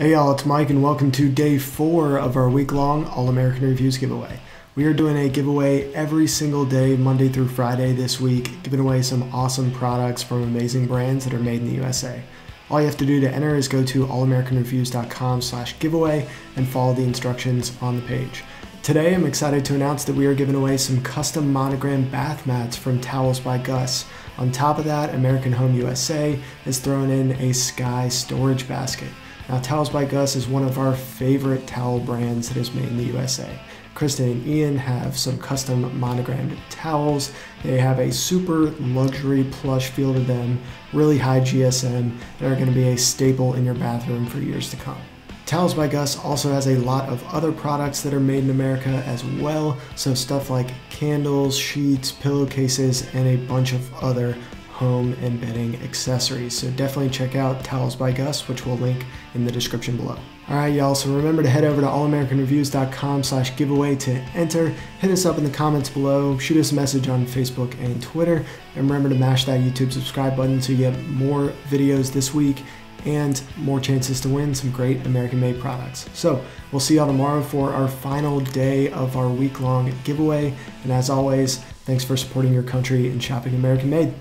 Hey y'all, it's Mike and welcome to day four of our week long All American Reviews giveaway. We are doing a giveaway every single day, Monday through Friday this week, giving away some awesome products from amazing brands that are made in the USA. All you have to do to enter is go to allamericanreviews.com slash giveaway and follow the instructions on the page. Today I'm excited to announce that we are giving away some custom monogram bath mats from Towels by Gus. On top of that, American Home USA is throwing in a Sky storage basket. Now, Towels by Gus is one of our favorite towel brands that is made in the USA. Kristen and Ian have some custom monogrammed towels. They have a super luxury plush feel to them, really high GSM, that are going to be a staple in your bathroom for years to come. Towels by Gus also has a lot of other products that are made in America as well, so stuff like candles, sheets, pillowcases, and a bunch of other home and bedding accessories. So definitely check out Towels by Gus, which we'll link in the description below. All right, y'all, so remember to head over to allamericanreviews.com slash giveaway to enter. Hit us up in the comments below, shoot us a message on Facebook and Twitter, and remember to mash that YouTube subscribe button so you get more videos this week and more chances to win some great American made products. So we'll see y'all tomorrow for our final day of our week long giveaway. And as always, thanks for supporting your country and shopping American made.